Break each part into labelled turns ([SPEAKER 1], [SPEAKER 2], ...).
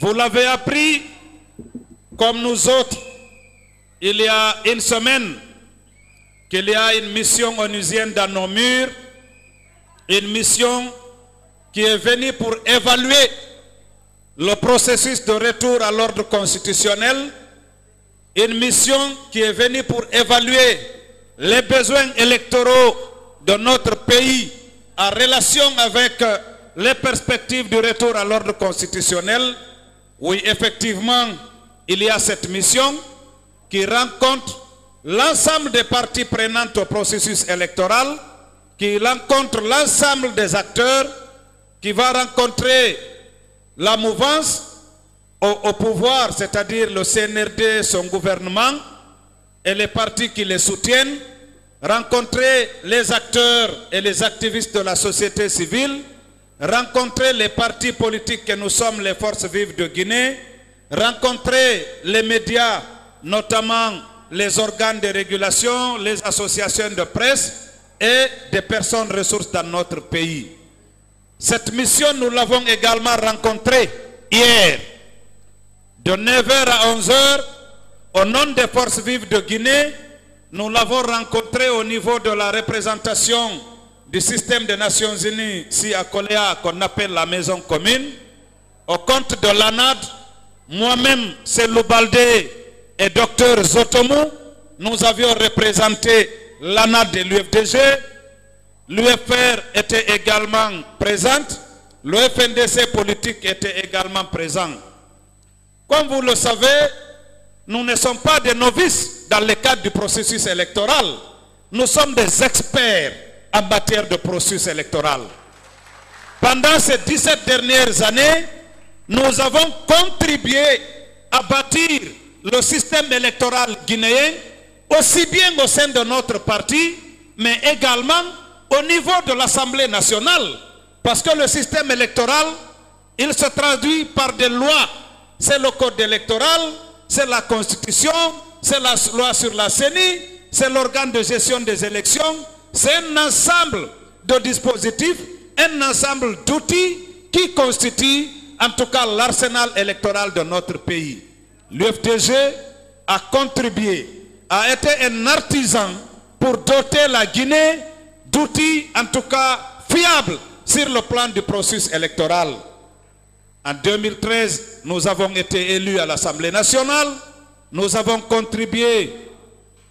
[SPEAKER 1] Vous l'avez appris comme nous autres il y a une semaine qu'il y a une mission onusienne dans nos murs, une mission qui est venue pour évaluer le processus de retour à l'ordre constitutionnel, une mission qui est venue pour évaluer les besoins électoraux de notre pays en relation avec les perspectives du retour à l'ordre constitutionnel. Oui, effectivement, il y a cette mission qui rencontre l'ensemble des parties prenantes au processus électoral, qui rencontre l'ensemble des acteurs, qui va rencontrer la mouvance au, pouvoir, c'est-à-dire le CNRD, son gouvernement, et les partis qui les soutiennent, rencontrer les acteurs et les activistes de la société civile, rencontrer les partis politiques que nous sommes les forces vives de Guinée, rencontrer les médias, notamment les organes de régulation, les associations de presse et des personnes ressources dans notre pays. Cette mission, nous l'avons également rencontrée hier, de 9h à 11h, au nom des forces vives de Guinée. Nous l'avons rencontrée au niveau de la représentation du système des Nations Unies, ici à Coléa, qu'on appelle la maison commune. Au compte de l'ANAD, moi-même, c'est Baldé et docteur Zotomou, nous avions représenté l'ANAD de l'UFDG. L'UFR était également présente. Le FNDC politique était également présent. Comme vous le savez, nous ne sommes pas des novices dans le cadre du processus électoral. Nous sommes des experts en matière de processus électoral. Pendant ces 17 dernières années, nous avons contribué à bâtir le système électoral guinéen, aussi bien au sein de notre parti, mais également au niveau de l'Assemblée nationale. Parce que le système électoral, il se traduit par des lois. C'est le code électoral, c'est la constitution, c'est la loi sur la CENI, c'est l'organe de gestion des élections, c'est un ensemble de dispositifs, un ensemble d'outils qui constituent en tout cas l'arsenal électoral de notre pays. L'UFDG a contribué, a été un artisan pour doter la Guinée d'outils en tout cas fiables sur le plan du processus électoral. En 2013, nous avons été élus à l'Assemblée nationale. Nous avons contribué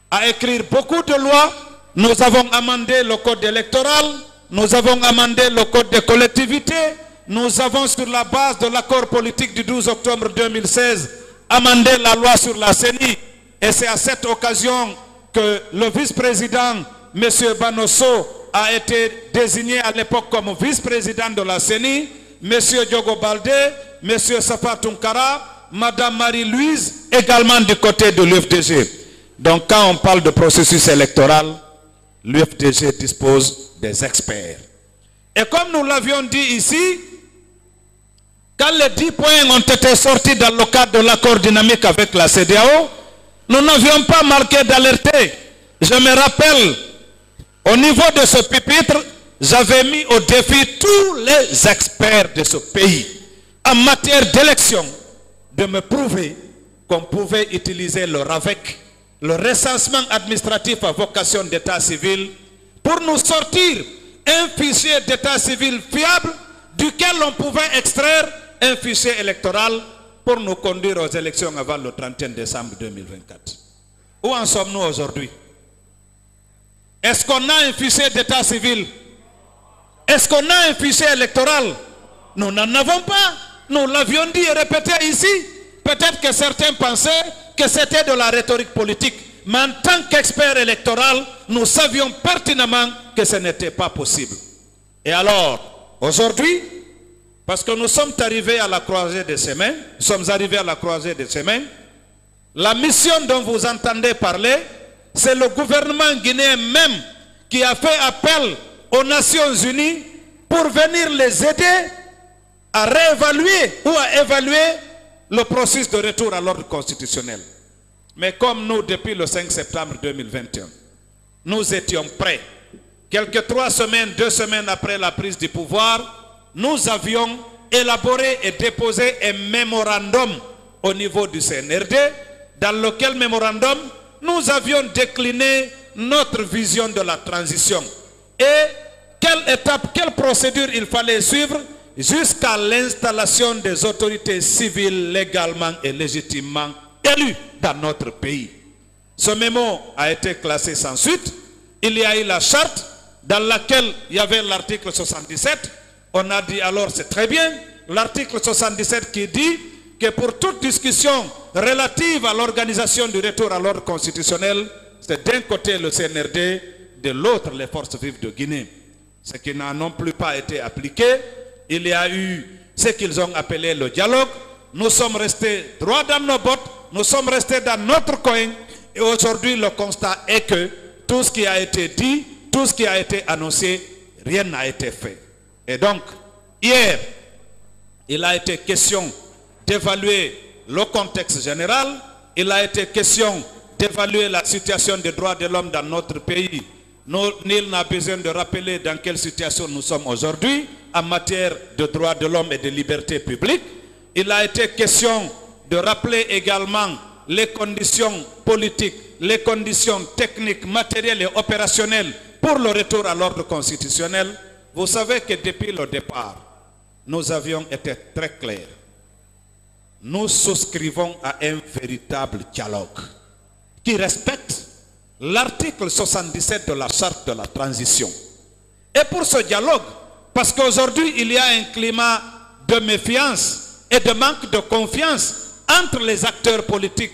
[SPEAKER 1] à écrire beaucoup de lois. Nous avons amendé le code électoral. Nous avons amendé le code des collectivités. Nous avons, sur la base de l'accord politique du 12 octobre 2016, amendé la loi sur la CENI. Et c'est à cette occasion que le vice-président, M. Banosso, a été désigné à l'époque comme vice-président de la CENI. M. Diogo Baldé, M. Safa Tunkara, Mme Marie-Louise, également du côté de l'UFDG. Donc quand on parle de processus électoral, l'UFDG dispose des experts. Et comme nous l'avions dit ici, quand les 10 points ont été sortis dans le cadre de l'accord dynamique avec la CDAO, nous n'avions pas marqué d'alerter. Je me rappelle, au niveau de ce pupitre, j'avais mis au défi tous les experts de ce pays en matière d'élection de me prouver qu'on pouvait utiliser le RAVEC, le recensement administratif à vocation d'état civil, pour nous sortir un fichier d'état civil fiable duquel on pouvait extraire un fichier électoral pour nous conduire aux élections avant le 31 décembre 2024. Où en sommes-nous aujourd'hui? Est-ce qu'on a un fichier d'état civil? Est-ce qu'on a un fichier électoral? Nous n'en avons pas. Nous l'avions dit et répété ici. Peut-être que certains pensaient que c'était de la rhétorique politique. Mais en tant qu'expert électoral, nous savions pertinemment que ce n'était pas possible. Et alors, aujourd'hui, parce que nous sommes arrivés à la croisée des chemins, nous sommes arrivés à la croisée des chemins, la mission dont vous entendez parler, c'est le gouvernement guinéen même qui a fait appel aux Nations Unies pour venir les aider à réévaluer ou à évaluer le processus de retour à l'ordre constitutionnel. Mais comme nous, depuis le 5 septembre 2021, nous étions prêts, quelques trois semaines, deux semaines après la prise du pouvoir, nous avions élaboré et déposé un mémorandum au niveau du CNRD, dans lequel mémorandum nous avions décliné notre vision de la transition et quelle étape, quelle procédure il fallait suivre jusqu'à l'installation des autorités civiles légalement et légitimement élues dans notre pays. Ce mémo a été classé sans suite. Il y a eu la charte dans laquelle il y avait l'article 77. On a dit alors c'est très bien. L'article 77 qui dit que pour toute discussion relative à l'organisation du retour à l'ordre constitutionnel, c'est d'un côté le CNRD, de l'autre les forces vives de Guinée. Ce qui n'a non plus pas été appliqué. Il y a eu ce qu'ils ont appelé le dialogue. Nous sommes restés droit dans nos bottes, nous sommes restés dans notre coin. Et aujourd'hui, le constat est que tout ce qui a été dit, tout ce qui a été annoncé, rien n'a été fait. Et donc, hier, il a été question d'évaluer le contexte général, il a été question d'évaluer la situation des droits de l'homme dans notre pays. Nul n'a besoin de rappeler dans quelle situation nous sommes aujourd'hui en matière de droits de l'homme et de liberté publique. Il a été question de rappeler également les conditions politiques, les conditions techniques, matérielles et opérationnelles pour le retour à l'ordre constitutionnel. Vous savez que depuis le départ, nous avions été très clairs. Nous souscrivons à un véritable dialogue qui respecte l'article 77 de la charte de la transition. Et pour ce dialogue, parce qu'aujourd'hui il y a un climat de méfiance et de manque de confiance entre les acteurs politiques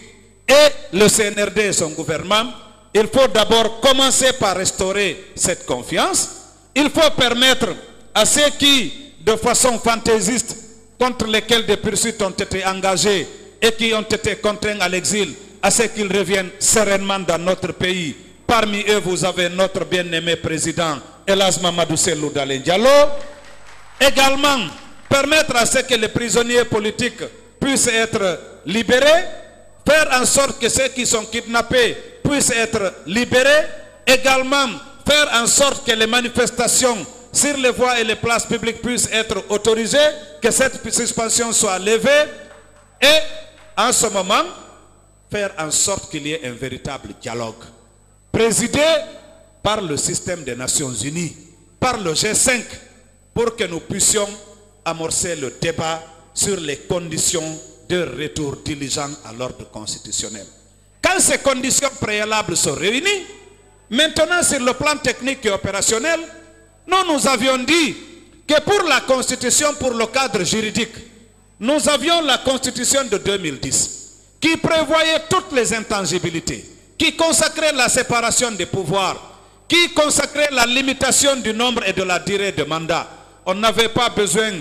[SPEAKER 1] et le CNRD et son gouvernement, il faut d'abord commencer par restaurer cette confiance. Il faut permettre à ceux qui, de façon fantaisiste, contre lesquels des poursuites ont été engagées et qui ont été contraints à l'exil, à ce qu'ils reviennent sereinement dans notre pays. Parmi eux, vous avez notre bien-aimé président Elas Mamadou Selou Diallo. Également, permettre à ce que les prisonniers politiques puissent être libérés, faire en sorte que ceux qui sont kidnappés puissent être libérés, également faire en sorte que les manifestations sur les voies et les places publiques puissent être autorisées, que cette suspension soit levée et en ce moment, faire en sorte qu'il y ait un véritable dialogue présidé par le système des Nations Unies, par le G5, pour que nous puissions amorcer le débat sur les conditions de retour diligent à l'ordre constitutionnel. Quand ces conditions préalables sont réunies, maintenant sur le plan technique et opérationnel, nous nous avions dit que pour la constitution, pour le cadre juridique, nous avions la constitution de 2010 qui prévoyait toutes les intangibilités, qui consacrait la séparation des pouvoirs, qui consacrait la limitation du nombre et de la durée de mandat. On n'avait pas besoin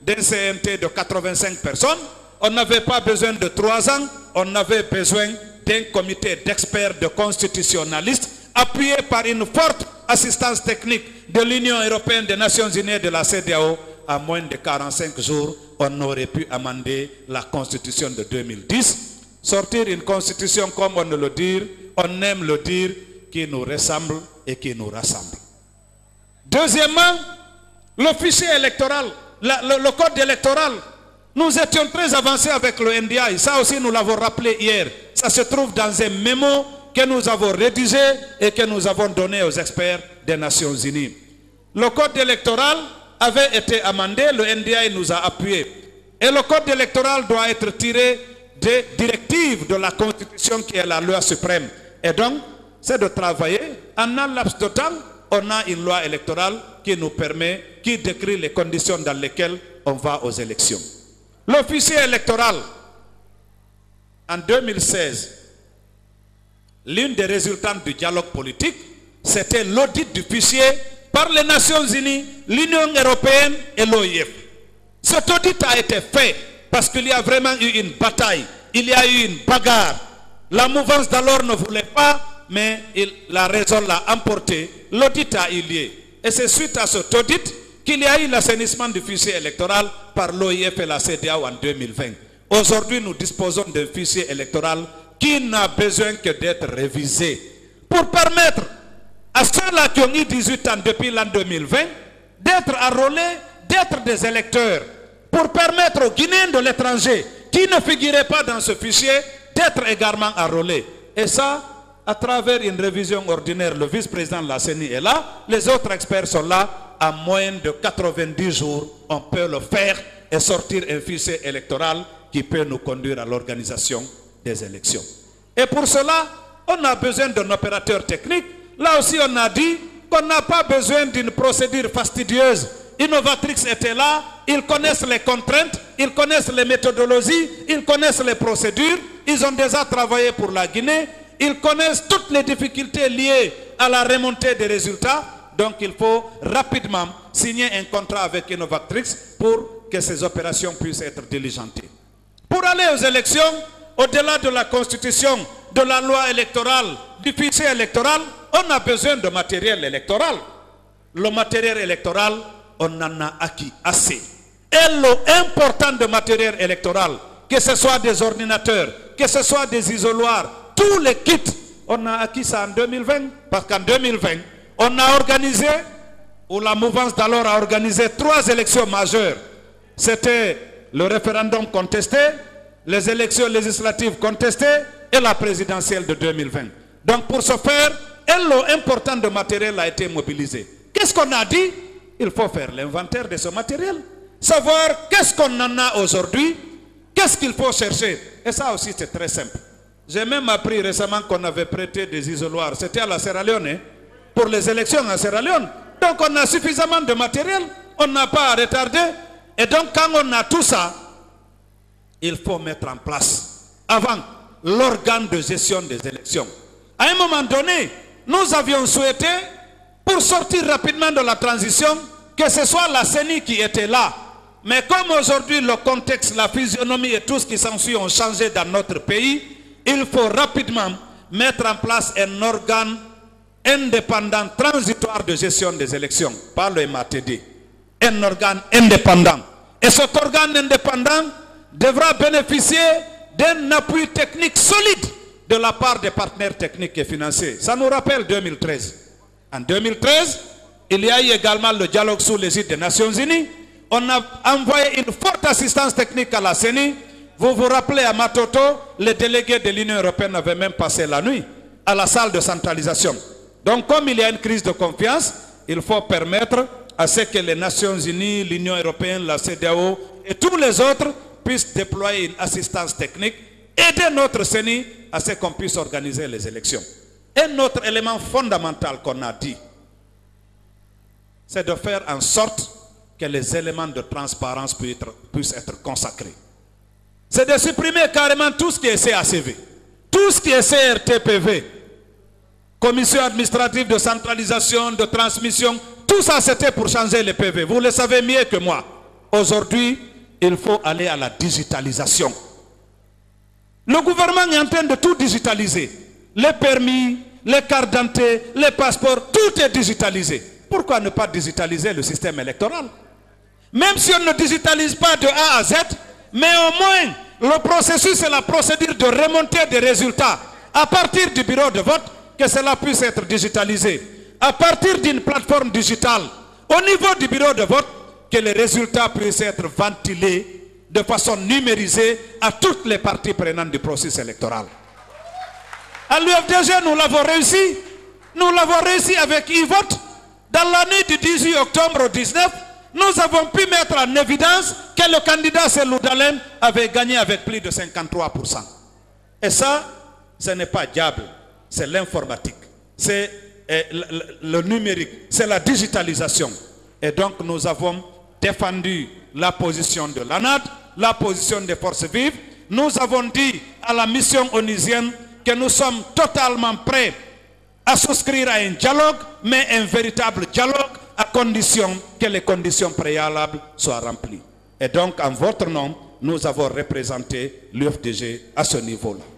[SPEAKER 1] d'un CNT de 85 personnes, on n'avait pas besoin de 3 ans, on avait besoin d'un comité d'experts, de constitutionnalistes, appuyé par une forte assistance technique de l'Union européenne, des Nations Unies et de la CDAO. À moins de 45 jours, on aurait pu amender la constitution de 2010 sortir une constitution comme on le dit, on aime le dire, qui nous ressemble et qui nous rassemble. Deuxièmement, le fichier électoral, le, code électoral. Nous étions très avancés avec le NDI. Ça aussi, nous l'avons rappelé hier. Ça se trouve dans un mémo que nous avons rédigé et que nous avons donné aux experts des Nations Unies. Le code électoral avait été amendé, le NDI nous a appuyés. Et le code électoral doit être tiré des directives de la Constitution qui est la loi suprême. Et donc, c'est de travailler. En un laps de temps, on a une loi électorale qui nous permet, qui décrit les conditions dans lesquelles on va aux élections. L'officier électoral, en 2016, l'une des résultantes du dialogue politique, c'était l'audit du fichier par les Nations Unies, l'Union européenne et l'OIF. Cet audit a été fait parce qu'il y a vraiment eu une bataille, il y a eu une bagarre. La mouvance d'alors ne voulait pas, mais la raison l'a emporté. L'audit a eu lieu. Et c'est suite à cet audit qu'il y a eu l'assainissement du fichier électoral par l'OIF et la CDAO en 2020. Aujourd'hui, nous disposons d'un fichier électoral qui n'a besoin que d'être révisé pour permettre à ceux-là qui ont eu 18 ans depuis l'an 2020 d'être enrôlés, d'être des électeurs pour permettre aux Guinéens de l'étranger qui ne figuraient pas dans ce fichier d'être également enrôlés. Et ça, à travers une révision ordinaire, le vice-président de la CENI est là, les autres experts sont là, à moins de 90 jours, on peut le faire et sortir un fichier électoral qui peut nous conduire à l'organisation des élections. Et pour cela, on a besoin d'un opérateur technique. Là aussi, on a dit qu'on n'a pas besoin d'une procédure fastidieuse. Innovatrix était là, ils connaissent les contraintes, ils connaissent les méthodologies, ils connaissent les procédures, ils ont déjà travaillé pour la Guinée, ils connaissent toutes les difficultés liées à la remontée des résultats. Donc il faut rapidement signer un contrat avec Innovatrix pour que ces opérations puissent être diligentées. Pour aller aux élections, au-delà de la constitution, de la loi électorale, du fichier électoral, on a besoin de matériel électoral. Le matériel électoral, on en a acquis assez. Et l'important de matériel électoral, que ce soit des ordinateurs, que ce soit des isoloirs, tous les kits, on a acquis ça en 2020. Parce qu'en 2020, on a organisé, ou la mouvance d'alors a organisé trois élections majeures. C'était le référendum contesté, les élections législatives contestées et la présidentielle de 2020. Donc pour ce faire, un lot important de matériel a été mobilisé. Qu'est-ce qu'on a dit? Il faut faire l'inventaire de ce matériel. Savoir qu'est-ce qu'on en a aujourd'hui, qu'est-ce qu'il faut chercher. Et ça aussi c'est très simple. J'ai même appris récemment qu'on avait prêté des isoloirs. C'était à la Sierra Leone, pour les élections à Sierra Leone. Donc on a suffisamment de matériel, on n'a pas à retarder. Et donc quand on a tout ça, il faut mettre en place, avant l'organe de gestion des élections. À un moment donné, nous avions souhaité, pour sortir rapidement de la transition, que ce soit la CENI qui était là. Mais comme aujourd'hui le contexte, la physionomie et tout ce qui s'ensuit ont changé dans notre pays, il faut rapidement mettre en place un organe indépendant, transitoire de gestion des élections, par le MATD. Un organe indépendant. Et cet organe indépendant devra bénéficier d'un appui technique solide de la part des partenaires techniques et financiers. Ça nous rappelle 2013. En 2013, il y a eu également le dialogue sous l'égide des Nations Unies. On a envoyé une forte assistance technique à la CENI. Vous vous rappelez à Matoto, les délégués de l'Union européenne avaient même passé la nuit à la salle de centralisation. Donc comme il y a une crise de confiance, il faut permettre à ce que les Nations Unies, l'Union européenne, la CDAO et tous les autres puissent déployer une assistance technique, aider notre CENI à ce qu'on puisse organiser les élections. Un autre élément fondamental qu'on a dit, c'est de faire en sorte que les éléments de transparence puissent être, consacrés. C'est de supprimer carrément tout ce qui est CACV, tout ce qui est CRTPV, commission administrative de centralisation, de transmission, tout ça c'était pour changer les PV. Vous le savez mieux que moi. Aujourd'hui, il faut aller à la digitalisation. Le gouvernement est en train de tout digitaliser. Les permis, les cartes d'identité, les passeports, tout est digitalisé. Pourquoi ne pas digitaliser le système électoral? Même si on ne digitalise pas de A à Z, mais au moins le processus et la procédure de remontée des résultats à partir du bureau de vote, que cela puisse être digitalisé. À partir d'une plateforme digitale, au niveau du bureau de vote, que les résultats puissent être ventilés de façon numérisée à toutes les parties prenantes du processus électoral. À l'UFDG, nous l'avons réussi. Nous l'avons réussi avec e-vote. Dans la nuit du 18 octobre au 19, nous avons pu mettre en évidence que le candidat Selou Dalem avait gagné avec plus de 53%. Et ça, ce n'est pas diable, c'est l'informatique, c'est le, le, le numérique, c'est la digitalisation. Et donc nous avons défendu la position de l'ANAD, la position des forces vives. Nous avons dit à la mission onusienne que nous sommes totalement prêts à souscrire à un dialogue, mais un véritable dialogue à condition que les conditions préalables soient remplies. Et donc, en votre nom, nous avons représenté l'UFDG à ce niveau-là.